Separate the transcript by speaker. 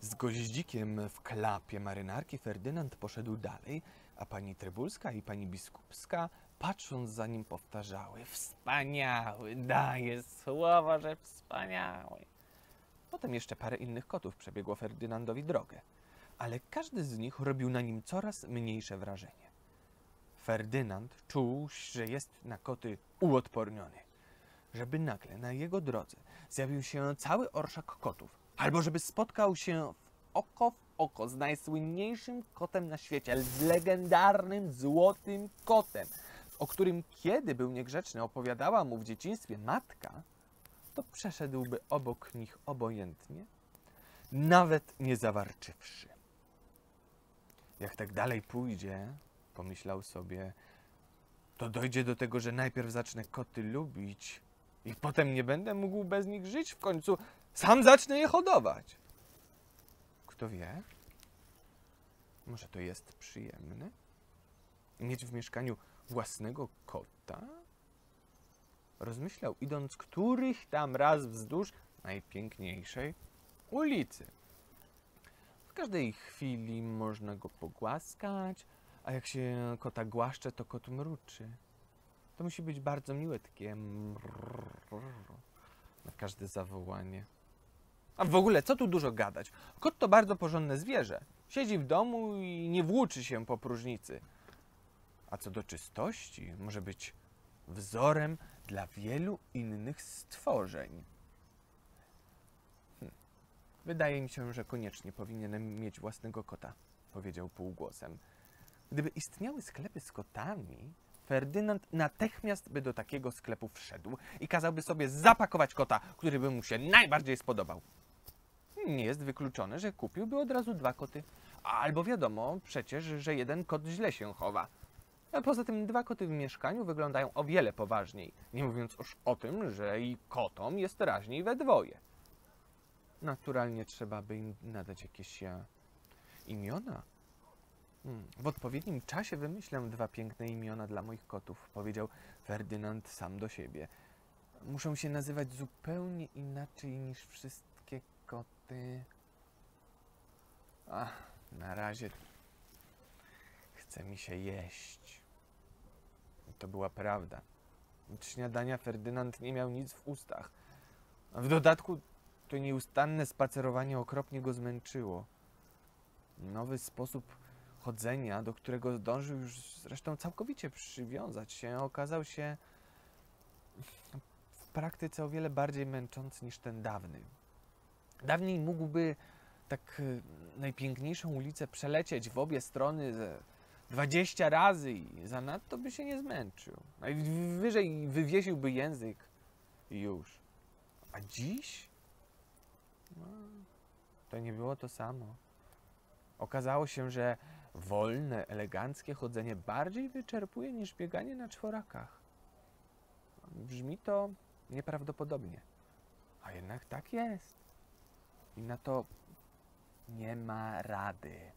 Speaker 1: Z goździkiem w klapie marynarki Ferdynand poszedł dalej, a pani Trybulska i pani Biskupska, patrząc za nim, powtarzały Wspaniały, daję słowo, że wspaniały. Potem jeszcze parę innych kotów przebiegło Ferdynandowi drogę, ale każdy z nich robił na nim coraz mniejsze wrażenie. Ferdynand czuł, że jest na koty uodporniony. Żeby nagle na jego drodze zjawił się cały orszak kotów, albo żeby spotkał się w oko w oko z najsłynniejszym kotem na świecie, z legendarnym złotym kotem, o którym kiedy był niegrzeczny opowiadała mu w dzieciństwie matka, to przeszedłby obok nich obojętnie, nawet nie zawarczywszy. Jak tak dalej pójdzie, pomyślał sobie, to dojdzie do tego, że najpierw zacznę koty lubić i potem nie będę mógł bez nich żyć. W końcu sam zacznę je hodować. Kto wie? Może to jest przyjemne? Mieć w mieszkaniu własnego kota? Rozmyślał, idąc których tam raz wzdłuż najpiękniejszej ulicy. W każdej chwili można go pogłaskać, a jak się kota głaszcze, to kot mruczy. To musi być bardzo miłe takie na każde zawołanie. A w ogóle, co tu dużo gadać? Kot to bardzo porządne zwierzę. Siedzi w domu i nie włóczy się po próżnicy. A co do czystości, może być wzorem dla wielu innych stworzeń. Hm. Wydaje mi się, że koniecznie powinienem mieć własnego kota, powiedział półgłosem. Gdyby istniały sklepy z kotami, Ferdynand natychmiast by do takiego sklepu wszedł i kazałby sobie zapakować kota, który by mu się najbardziej spodobał. Nie jest wykluczone, że kupiłby od razu dwa koty. Albo wiadomo przecież, że jeden kot źle się chowa. A poza tym dwa koty w mieszkaniu wyglądają o wiele poważniej, nie mówiąc już o tym, że i kotom jest raźniej we dwoje. Naturalnie trzeba by im nadać jakieś e, imiona. Hmm, W odpowiednim czasie wymyślę dwa piękne imiona dla moich kotów, powiedział Ferdynand sam do siebie. Muszą się nazywać zupełnie inaczej niż wszystkie koty. Ach, na razie chce mi się jeść. To była prawda. Od śniadania Ferdynand nie miał nic w ustach. W dodatku to nieustanne spacerowanie okropnie go zmęczyło. Nowy sposób chodzenia, do którego zdążył już zresztą całkowicie przywiązać się, okazał się w praktyce o wiele bardziej męczący niż ten dawny. Dawniej mógłby tak y, najpiękniejszą ulicę przelecieć w obie strony ze 20 razy i zanadto by się nie zmęczył. Najwyżej wywiesiłby język i już. A dziś? No, to nie było to samo. Okazało się, że wolne, eleganckie chodzenie bardziej wyczerpuje niż bieganie na czworakach. Brzmi to nieprawdopodobnie, a jednak tak jest. I na to nie ma rady.